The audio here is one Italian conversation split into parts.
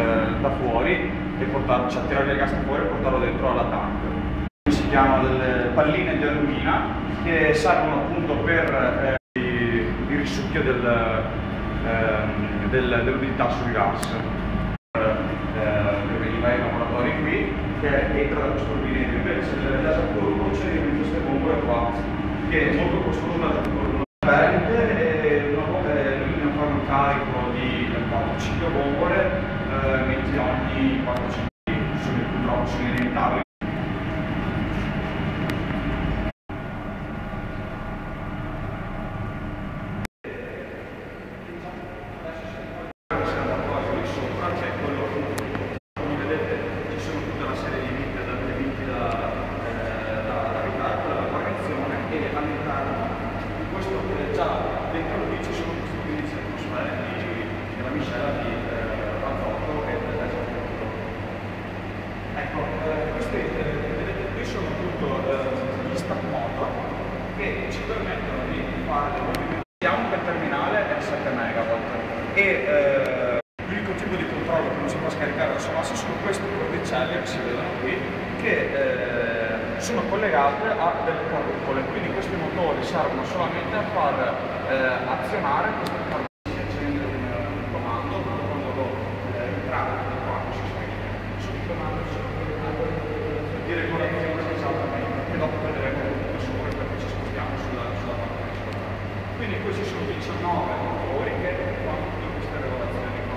eh, da fuori e portarlo, cioè tirare il gas fuori e portarlo dentro alla tank. Si chiamano delle palline di alluminio che servono appunto per eh, il risucchio del, ehm, del, dell'umidità sul gas. Eh, che veniva ai laboratori qui, che entra da questo rubinetto, invece delle gas a turbo c'è queste bombole qua, che è molto costosa da turbo. Aperte e una bomba alluminio fa un carico di 4-5 bombole, eh, metti ogni 4-5 sono purtroppo sono inevitabili. Come vedete ci sono tutta una serie di vite da viti da, eh, da, da ricarico, dalla guarnizione e all'interno di questo eh, già dentro qui ci sono questi 15 atmosfere di, della miscela di eh, azoto e dell'azoto. Ecco, eh, questi eh, vedete qui sono appunto eh, gli stack motor che ci permettono di fare dei movimenti. Vediamo che il terminale è 7 MW e eh, l'unico tipo di controllo che non si può scaricare da Somasso sono queste cordicelle che si vedono qui che eh, sono collegate a delle carrucole, quindi questi motori servono solamente a far eh, azionare queste carrucole un, un comando quando lo eh, entrare da qua si spegne. Sono di regolazione esattamente, che dopo vedremo tutto sopra perché ci spostiamo sulla, sulla parte sopra. Quindi questi sono 19 motori che fanno tutte queste regolazioni qua.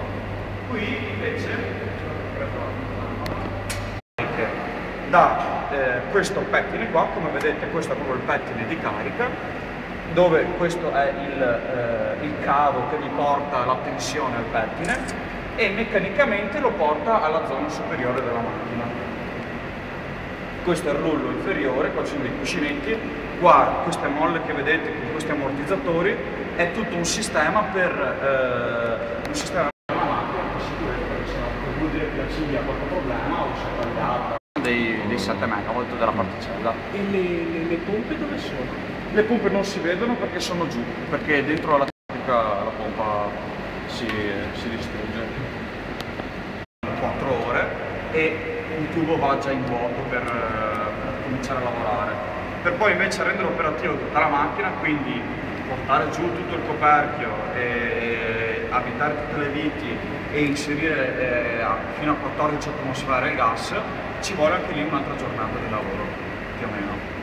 Qui invece da eh, questo pettine qua, come vedete questo è proprio il pettine di carica, dove questo è il, eh, il cavo che vi porta la tensione al pettine e meccanicamente lo porta alla zona superiore della macchina. Questo è il rullo inferiore, qua ci sono dei cuscinetti, qua queste molle che vedete con questi ammortizzatori è tutto un sistema per eh, un sistema per la macchina per sicurezza vuol dire che la ciglia ha qualche problema mega MW della particella. E le, le, le pompe dove sono? Le pompe non si vedono perché sono giù, perché dentro la tecnica la pompa si, si distrugge. 4 ore e un tubo va già in vuoto per, eh, per cominciare a lavorare. Per poi invece rendere operativo tutta la macchina, quindi portare giù tutto il coperchio e abitare tutte le viti e inserire eh, fino a 14 atmosfere il gas, ci vuole anche lì un'altra giornata di lavoro, più o meno.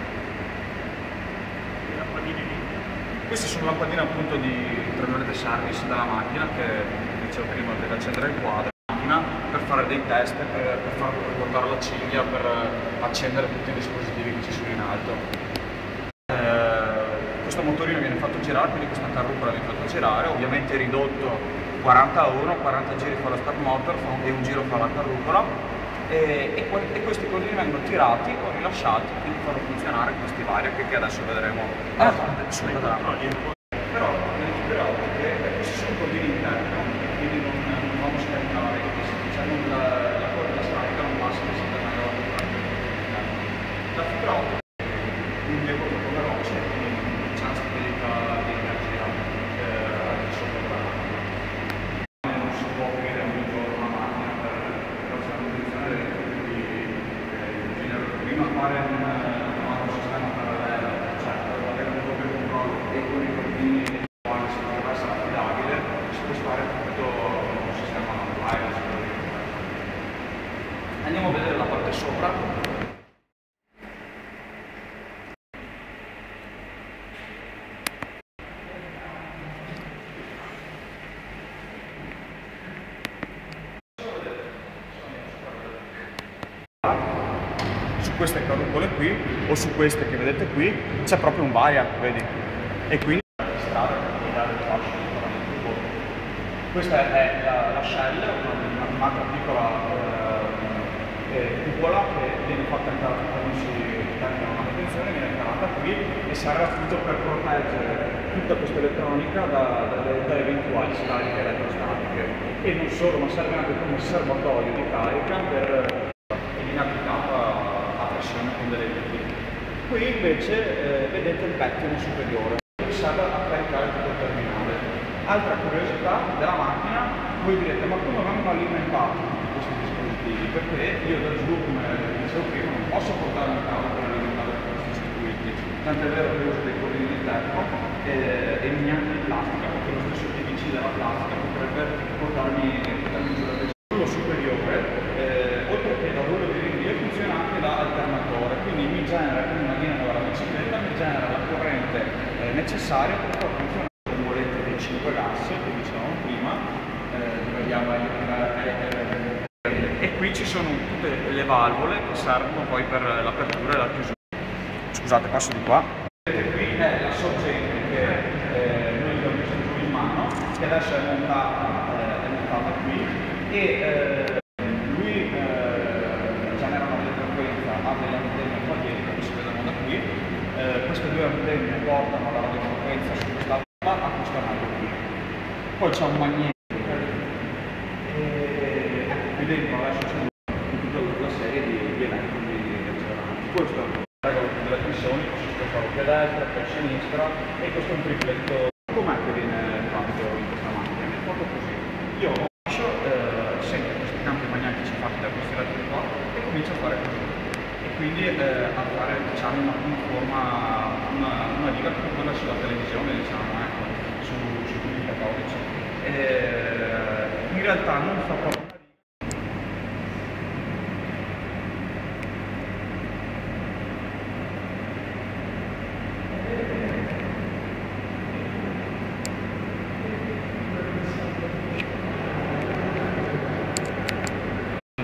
Queste sono lampadine appunto di virgolette service della macchina che dicevo prima deve accendere il quadro per fare dei test, per, per far portare la ciglia, per accendere tutti i dispositivi che ci sono in alto. Eh, questo motorino viene fatto girare, quindi questa carrucola viene fatta girare, ovviamente ridotto 40 a 1, 40 giri fa la start motor e un giro fa la carrucola e, e e questi cordini vengono tirati o rilasciati, quindi fanno funzionare questi vari che, che adesso vedremo sopra della macchina. Però nelle fibre ottiche eh, questi sono cordini interni, quindi non, non vamos a scaricare, cioè non la, la, la scarica non passa che si La fibra ottica quindi è proprio veloce, quindi non c'è una stabilità di energia eh, al di sopra della macchina. Non si può aprire ogni giorno una macchina per per fare una condizione elettrica, quindi eh, bisogna prima fare un, un sistema parallelo, cioè avere un doppio controllo e con i cordini quali si dovrebbe essere affidabile, si può fare tutto un sistema wireless. Andiamo a vedere la parte sopra. Queste carrucole qui o su queste che vedete qui c'è proprio un variac, vedi? E quindi la. Questa è la, la shell, una, un'altra piccola eh, eh, cupola che viene fatta entrare quando si termina una manutenzione, viene calata qui e serve appunto per proteggere tutta questa elettronica da, dalle, da eventuali scariche elettrostatiche. E non solo, ma serve anche come serbatoio di carica per inapplicata a pressione con delle viti. Qui invece eh, vedete il pettine superiore che serve a caricare tutto il terminale. Altra curiosità della macchina, voi direte, ma come vengono alimentati questi dispositivi? Perché io da giù, come dicevo prima, non posso portare un cavo per alimentare questi circuiti. Tant'è vero che uso dei corrini di terra eh, e neanche di plastica, perché lo stesso PVC della plastica potrebbe portarmi, portarmi giù da Sullo superiore, eh, oltre che da rullo di rinvio, funziona anche da alternatore, quindi mi genera, come una dinamo della bicicletta, mi genera la corrente eh, necessaria per far funzionare le bollette dei 5 gas che dicevamo prima, eh, abbiamo e qui ci sono tutte le valvole che servono poi per l'apertura e la chiusura. Scusate, passo di qua. Qui è la sorgente che eh, noi abbiamo giù in mano, che adesso è montata, eh, è montata qui e eh, lui eh, genera una frequenza, ha delle antenne qua dietro, che si vedono da qui. Eh, queste due antenne portano la radiofrequenza su questa a questo nado qui. Poi c'è un magneto e ecco, qui dentro adesso c'è tutta una serie di, di elettrodi acceleranti. Questo è il regolo delle pressioni, posso spostare più a destra, più a sinistra e questo è un tripletto. Com'è che viene fatto in questa macchina? Viene fatto così. Io lascio eh, sempre questi campi magnetici fatti da questi elettrodi qua e comincio a fare così. Quindi eh, a fare diciamo una, una forma, una, una riga come quella sulla televisione, diciamo, ecco, su, su tutti i catodici. Eh, in realtà non fa proprio una riga.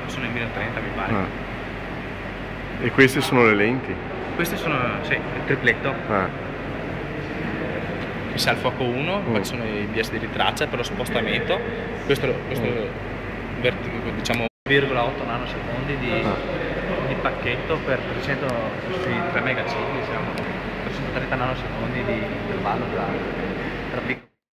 Sono in 1030 mi pare. Ah. E queste sono le lenti? Questi sono sì, il tripletto. Ah. Qui c'è il fuoco 1, Mm. poi ci sono i bias di ritraccia per lo spostamento. Questo, questo Mm. verti- diciamo 1,8 nanosecondi di, Ah. di pacchetto per 300, sui 3 megacicli, siamo 330 nanosecondi di intervallo tra, tra piccoli.